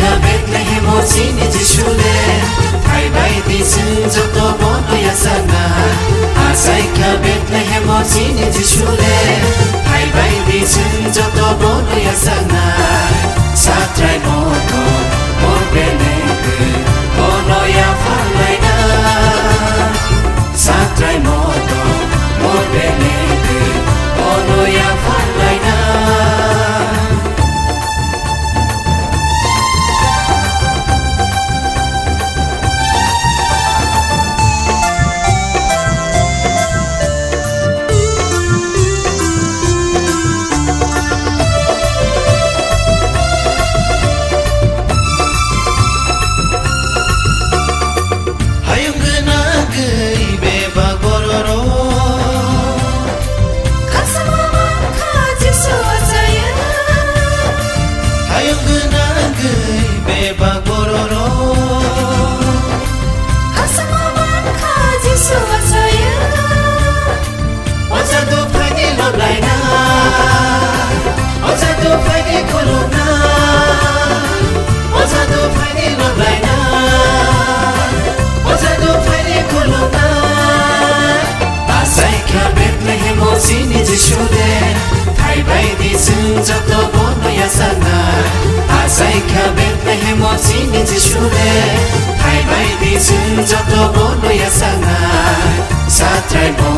कबेक लेहेमोसि नि जसुले भाई भाई दिस जत बोन यासना कबेक लेहेमोसि नि Thai bai ti sun cho to bo no ya sa na sa trai mo